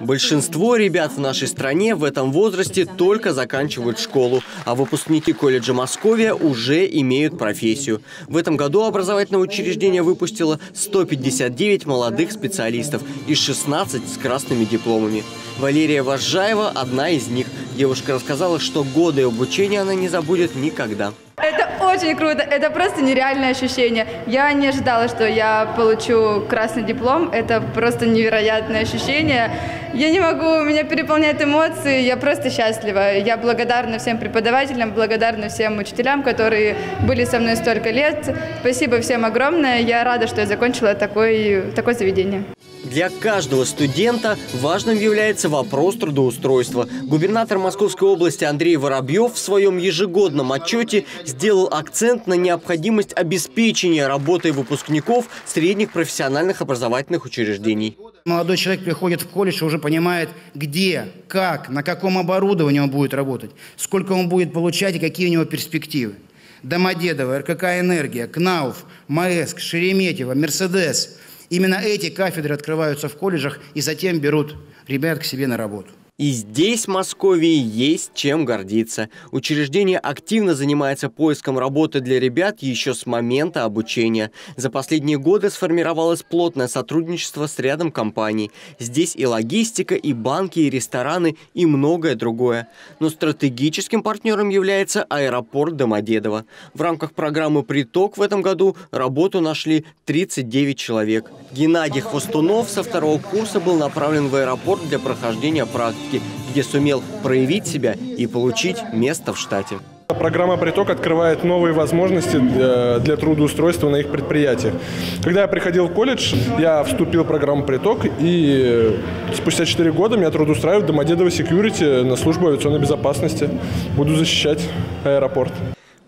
Большинство ребят в нашей стране в этом возрасте только заканчивают школу, а выпускники колледжа Московия уже имеют профессию. В этом году образовательное учреждение выпустило 159 молодых специалистов и 16 с красными дипломами. Валерия Важаева – одна из них. Девушка рассказала, что годы обучения она не забудет никогда. Это очень круто, это просто нереальное ощущение. Я не ожидала, что я получу красный диплом, это просто невероятное ощущение. Я не могу, меня переполняют эмоции, я просто счастлива. Я благодарна всем преподавателям, благодарна всем учителям, которые были со мной столько лет. Спасибо всем огромное, я рада, что я закончила такой, такое заведение. Для каждого студента важным является вопрос трудоустройства. Губернатор Московской области Андрей Воробьев в своем ежегодном отчете сделал акцент на необходимость обеспечения работой выпускников средних профессиональных образовательных учреждений. Молодой человек приходит в колледж и уже понимает, где, как, на каком оборудовании он будет работать, сколько он будет получать и какие у него перспективы. Домодедово, РКК «Энергия», КНАУФ, МАЭСК, Шереметьево, Мерседес – Именно эти кафедры открываются в колледжах и затем берут ребят к себе на работу. И здесь Московии есть чем гордиться. Учреждение активно занимается поиском работы для ребят еще с момента обучения. За последние годы сформировалось плотное сотрудничество с рядом компаний. Здесь и логистика, и банки, и рестораны, и многое другое. Но стратегическим партнером является аэропорт Домодедово. В рамках программы «Приток» в этом году работу нашли 39 человек. Геннадий Хвостунов со второго курса был направлен в аэропорт для прохождения практики практики, где сумел проявить себя и получить место в штате. Программа «Приток» открывает новые возможности для, для трудоустройства на их предприятиях. Когда я приходил в колледж, я вступил в программу «Приток», и спустя 4 года меня трудоустраивают в Домодедово Security на службу авиационной безопасности. Буду защищать аэропорт.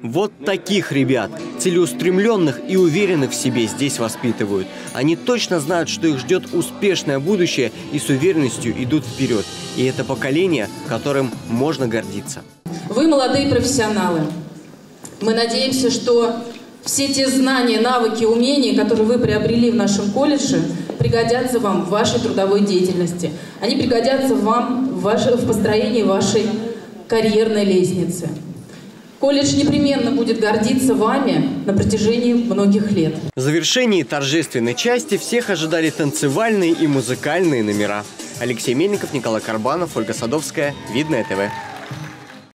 Вот таких ребят, целеустремленных и уверенных в себе здесь воспитывают. Они точно знают, что их ждет успешное будущее и с уверенностью идут вперед. И это поколение, которым можно гордиться. Вы молодые профессионалы. Мы надеемся, что все те знания, навыки, умения, которые вы приобрели в нашем колледже, пригодятся вам в вашей трудовой деятельности. Они пригодятся вам в, ваше, в построении вашей карьерной лестницы. Колледж непременно будет гордиться вами на протяжении многих лет. В завершении торжественной части всех ожидали танцевальные и музыкальные номера. Алексей Мельников, Николай Карбанов, Ольга Садовская. Видное ТВ.